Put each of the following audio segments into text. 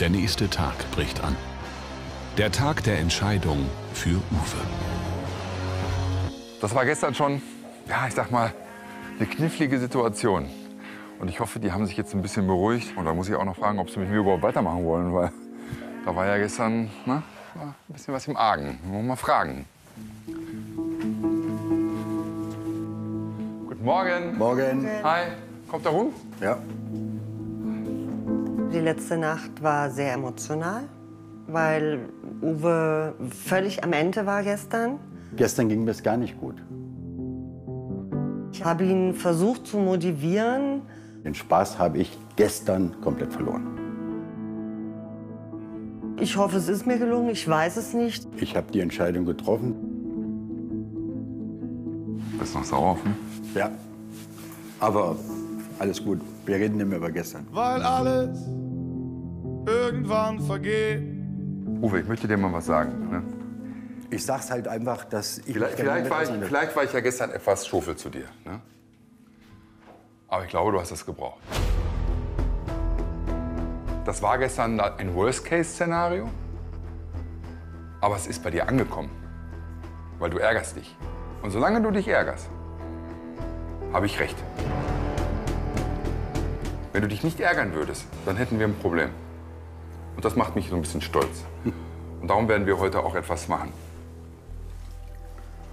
Der nächste Tag bricht an. Der Tag der Entscheidung für Uwe. Das war gestern schon, ja, ich sag mal, eine knifflige Situation. Und ich hoffe, die haben sich jetzt ein bisschen beruhigt. Und da muss ich auch noch fragen, ob sie mit mir überhaupt weitermachen wollen, weil da war ja gestern ne, ein bisschen was im Argen. Wollen wir mal fragen. Guten Morgen. Morgen. Hi. Kommt da rum? Ja. Die letzte Nacht war sehr emotional, weil Uwe völlig am Ende war gestern. Gestern ging mir es gar nicht gut. Ich habe ihn versucht zu motivieren. Den Spaß habe ich gestern komplett verloren. Ich hoffe, es ist mir gelungen. Ich weiß es nicht. Ich habe die Entscheidung getroffen. Bist noch sauer auf mich? Ja. Aber alles gut. Wir reden nicht mehr über gestern. Weil alles irgendwann vergeht. Uwe, ich möchte dir mal was sagen. Ne? Ich sag's halt einfach, dass ich. Vielleicht, vielleicht, war ich, vielleicht war ich ja gestern etwas schofel zu dir. Ne? Aber ich glaube, du hast es gebraucht. Das war gestern ein Worst-Case-Szenario. Aber es ist bei dir angekommen. Weil du ärgerst dich. Und solange du dich ärgerst, habe ich recht. Wenn du dich nicht ärgern würdest, dann hätten wir ein Problem. Und das macht mich so ein bisschen stolz. Und darum werden wir heute auch etwas machen.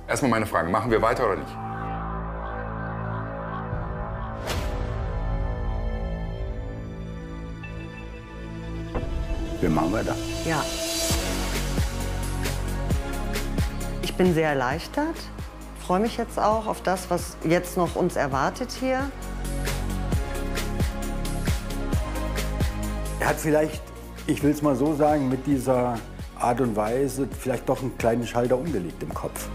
Erstmal meine Frage, machen wir weiter oder nicht? Wir machen weiter. Ja. Ich bin sehr erleichtert. Freue mich jetzt auch auf das, was jetzt noch uns erwartet hier. Er hat vielleicht, ich will es mal so sagen, mit dieser Art und Weise vielleicht doch einen kleinen Schalter umgelegt im Kopf.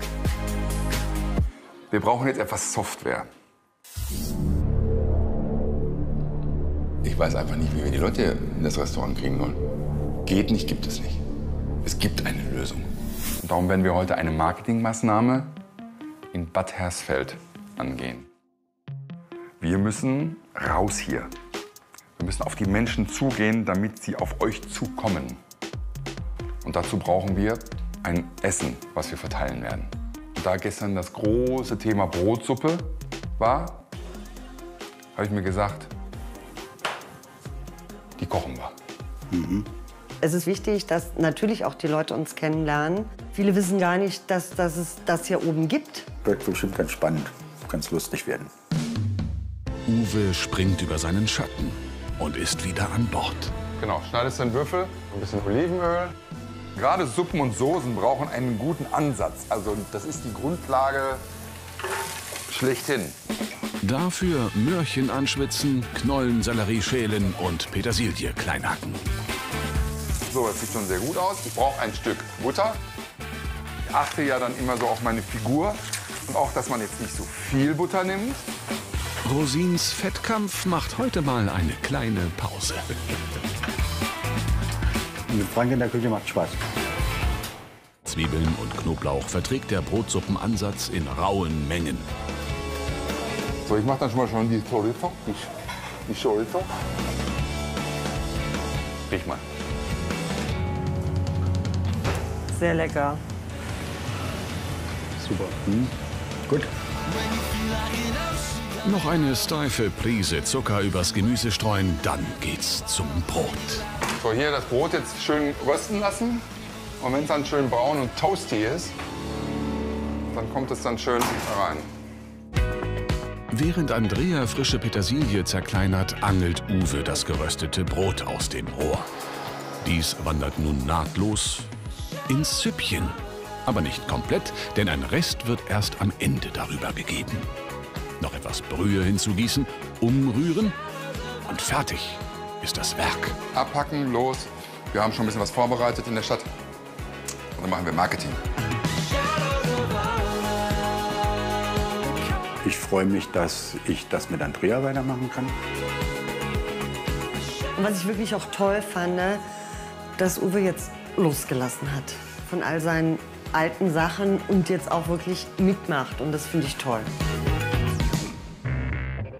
Wir brauchen jetzt etwas Software. Ich weiß einfach nicht, wie wir die Leute in das Restaurant kriegen sollen. Geht nicht, gibt es nicht. Es gibt eine Lösung. Und darum werden wir heute eine Marketingmaßnahme in Bad Hersfeld angehen. Wir müssen raus hier. Wir müssen auf die Menschen zugehen, damit sie auf euch zukommen. Und dazu brauchen wir ein Essen, was wir verteilen werden. Und da gestern das große Thema Brotsuppe war, habe ich mir gesagt, die kochen wir. Es ist wichtig, dass natürlich auch die Leute uns kennenlernen. Viele wissen gar nicht, dass, dass es das hier oben gibt. Wird bestimmt ganz spannend, ganz lustig werden. Uwe springt über seinen Schatten und ist wieder an Bord. Genau, schneidest du in Würfel, ein bisschen Olivenöl. Gerade Suppen und Soßen brauchen einen guten Ansatz. Also das ist die Grundlage schlechthin. Dafür Möhrchen anschwitzen, Knollen, Sellerie schälen und Petersilie kleinhacken. So, das sieht schon sehr gut aus. Ich brauche ein Stück Butter. Ich achte ja dann immer so auf meine Figur. Und auch, dass man jetzt nicht so viel Butter nimmt. Rosins Fettkampf macht heute mal eine kleine Pause. Mit Frank in der Küche macht Spaß. Zwiebeln und Knoblauch verträgt der Brotsuppenansatz in rauen Mengen. So, ich mache dann schon mal schon die Chorizo. Die, die Chorizo. Riech mal. Sehr lecker. Super. Hm? Gut. Noch eine steife Prise Zucker übers Gemüse streuen, dann geht's zum Brot. So, hier das Brot jetzt schön rösten lassen. Und wenn es dann schön braun und toasty ist, dann kommt es dann schön rein. Während Andrea frische Petersilie zerkleinert, angelt Uwe das geröstete Brot aus dem Rohr. Dies wandert nun nahtlos ins Süppchen. Aber nicht komplett, denn ein Rest wird erst am Ende darüber gegeben. Noch etwas Brühe hinzugießen, umrühren und fertig ist das Werk. Abpacken, los. Wir haben schon ein bisschen was vorbereitet in der Stadt. Und dann machen wir Marketing. Ich freue mich, dass ich das mit Andrea weitermachen kann. Und was ich wirklich auch toll fand, ne, dass Uwe jetzt losgelassen hat von all seinen alten Sachen und jetzt auch wirklich mitmacht. Und das finde ich toll.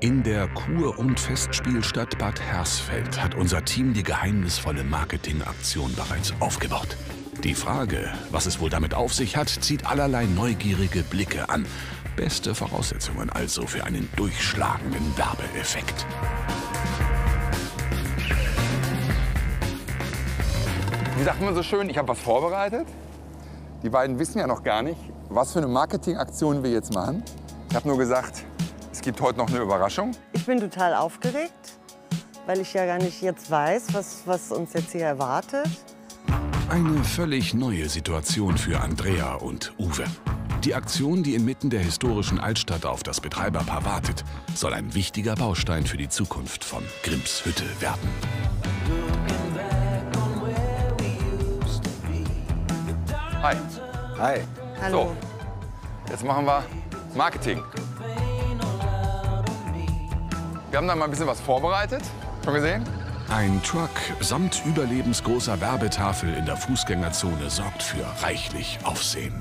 In der Kur- und Festspielstadt Bad Hersfeld hat unser Team die geheimnisvolle Marketingaktion bereits aufgebaut. Die Frage, was es wohl damit auf sich hat, zieht allerlei neugierige Blicke an. Beste Voraussetzungen also für einen durchschlagenden Werbeeffekt. Wie sagt man so schön, ich habe was vorbereitet. Die beiden wissen ja noch gar nicht, was für eine Marketingaktion wir jetzt machen. Ich habe nur gesagt, es gibt heute noch eine Überraschung. Ich bin total aufgeregt, weil ich ja gar nicht jetzt weiß, was, was uns jetzt hier erwartet. Eine völlig neue Situation für Andrea und Uwe. Die Aktion, die inmitten der historischen Altstadt auf das Betreiberpaar wartet, soll ein wichtiger Baustein für die Zukunft von Grimms Hütte werden. Hi. Hi. Hallo. Jetzt machen wir Marketing. Wir haben da mal ein bisschen was vorbereitet. Schon gesehen? Ein Truck samt überlebensgroßer Werbetafel in der Fußgängerzone sorgt für reichlich Aufsehen.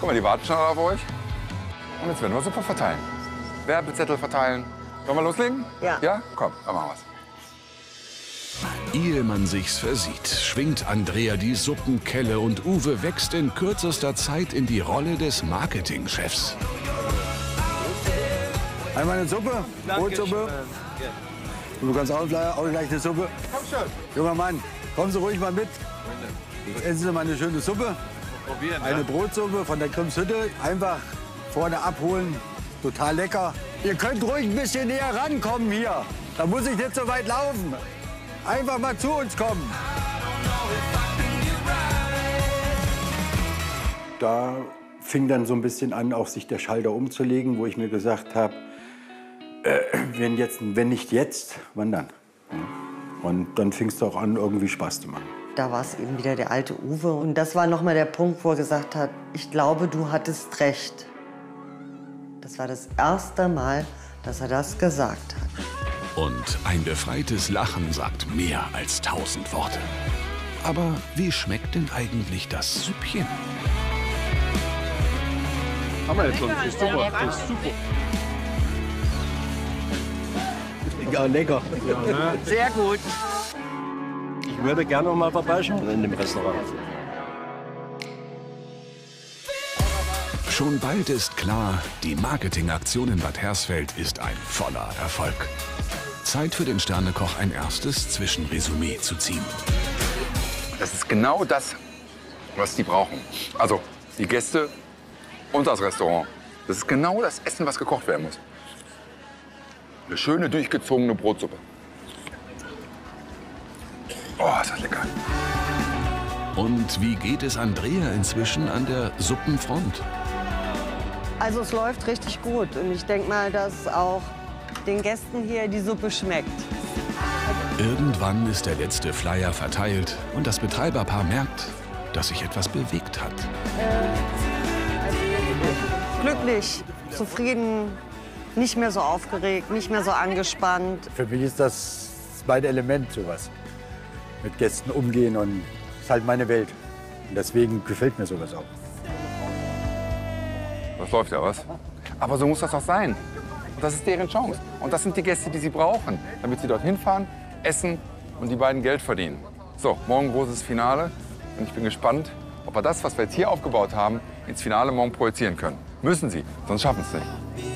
Guck mal, die warten schon auf euch. Und jetzt werden wir super verteilen. Werbezettel verteilen. Sollen wir loslegen? Ja. Ja? Komm, dann machen wir's. Ehe man sich's versieht, schwingt Andrea die Suppenkelle und Uwe wächst in kürzester Zeit in die Rolle des Marketingchefs. Einmal eine Suppe, Brotsuppe. Du bekommst auch gleich, auch gleich eine Suppe. Komm schon. Junger Mann, kommen Sie ruhig mal mit. Essen Sie mal eine schöne Suppe. Eine Brotsuppe von der Grimms Hütte. Einfach vorne abholen. Total lecker. Ihr könnt ruhig ein bisschen näher rankommen hier. Da muss ich nicht so weit laufen. Einfach mal zu uns kommen. Da fing dann so ein bisschen an, auch sich der Schalter umzulegen, wo ich mir gesagt habe, äh, wenn, jetzt, wenn nicht jetzt, wann dann? Und dann fing es auch an, irgendwie Spaß zu machen. Da war es eben wieder der alte Uwe. Und das war nochmal der Punkt, wo er gesagt hat, ich glaube, du hattest recht. Das war das erste Mal, dass er das gesagt hat. Und ein befreites Lachen sagt mehr als tausend Worte. Aber wie schmeckt denn eigentlich das Süppchen? Haben wir jetzt schon. Ist super. Ist super. Ja, lecker. Sehr gut. Ich würde gerne noch mal vorbeischauen in dem Restaurant. Schon bald ist klar, die Marketingaktion in Bad Hersfeld ist ein voller Erfolg. Zeit für den Sternekoch ein erstes Zwischenresümee zu ziehen. Das ist genau das, was die brauchen. Also die Gäste und das Restaurant. Das ist genau das Essen, was gekocht werden muss. Eine schöne, durchgezogene Brotsuppe. Oh, ist das lecker. Und wie geht es Andrea inzwischen an der Suppenfront? Also es läuft richtig gut. Und ich denke mal, dass auch den Gästen hier die Suppe schmeckt. Irgendwann ist der letzte Flyer verteilt und das Betreiberpaar merkt, dass sich etwas bewegt hat. Glücklich, zufrieden, nicht mehr so aufgeregt, nicht mehr so angespannt. Für mich ist das das zweite Element, sowas. Mit Gästen umgehen und das ist halt meine Welt. Und deswegen gefällt mir sowas auch. Das läuft ja was. Aber so muss das auch sein. Und das ist deren Chance. Und das sind die Gäste, die sie brauchen, damit sie dorthin fahren, essen und die beiden Geld verdienen. So, morgen großes Finale. Und ich bin gespannt, ob wir das, was wir jetzt hier aufgebaut haben, ins Finale morgen projizieren können. Müssen sie, sonst schaffen es nicht.